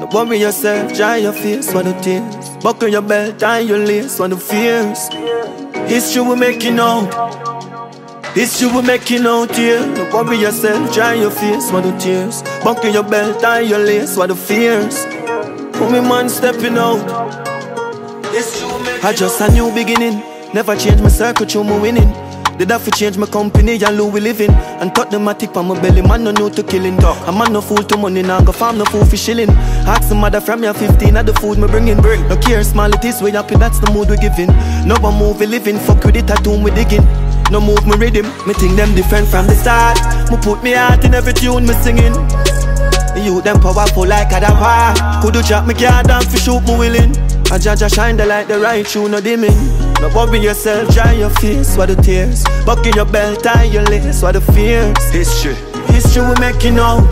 No worry yourself, dry your face for the tears. Buckle your belt, tie your lace for the fears. History will we making out. History we making out here. No worry yourself, dry your face for the tears. Buckle your belt, tie your lace for the fears. Put me man stepping out. History we making I just a new beginning. Never change my circle, through my winning. Did have to change my company and Louis living And cut the matic on my belly, man no know to killing. Talk. A man no fool to money, now go farm no fool for shilling. Ask some mother from your 15 of the food me bringing Bring. No care small it is, we happy that's the mood we giving. No one move we living, fuck with it tattoo we digging. No move me rhythm, me think them different from the start. Me put me heart in every tune me singing. You them powerful like a Could you drop me card down for shoot me willing I judge shine the light, the right you no dimming No worry yourself, dry your face, what the tears. Buckle your belt, tie your lace, what the fears. History, History we making out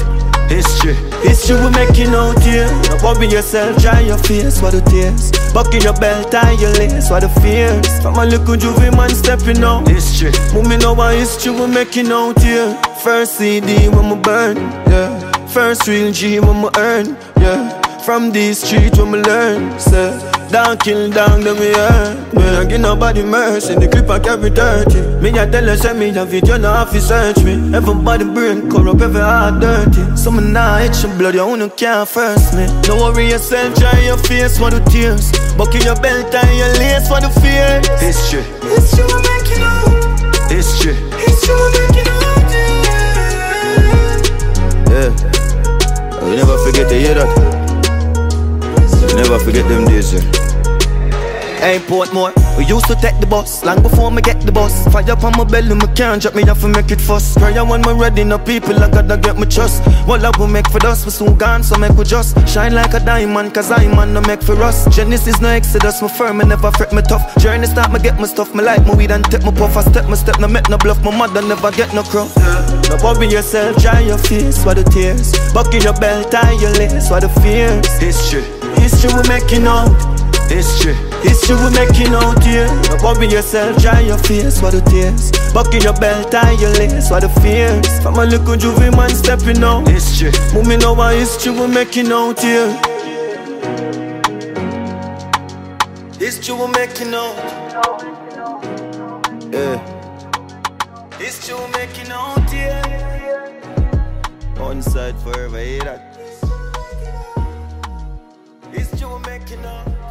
history, History we making out here No worry yourself, dry your face, what the tears. Buckle your belt, tie your lace, what the fears. From a little juvie man stepping out. History, Move me know what history we making out here First CD when me burn, yeah. First real G when me earn, yeah. From these streets when me learn, say Down kill down them me hurt Me I give nobody mercy, the clip I carry dirty. Me I tell her send me a video, no have to search me. Everybody brain corrupt, every heart dirty. Some of now itch your blood, you wanna can't first me. Don't worry yourself, dry your face for the tears? Buckle your belt and your lace for the fears history, History we making out history. History we making out, yeah. Yeah, we never forget to hear that. Never forget them days. Yeah. Hey Portmore, we used to take the bus Long before me get the bus. Fire up on my belly, me can't drop me off and make it fuss. Prayer when me ready, no people I gotta get my trust. What love we make for us, we soon gone So make we just shine like a diamond Cause I man no make for us. Genesis no exodus, me firm, me never fret me tough. Journey start, me get my stuff Me like my weed and take my puff. I step my step, no make no bluff My mother never get no crow No worry yourself, dry your face for the tears. Buckle your belt, tie your lace for the fears. History, History we making out history, History we making out here. No worry yourself, dry your face for the tears. Buckle your belt, tie your lace for the fears. From a little juvie man stepping out. history, Move me know what history we making out here. History we making out. yeah. History we making out here. One side forever, hear that? You up.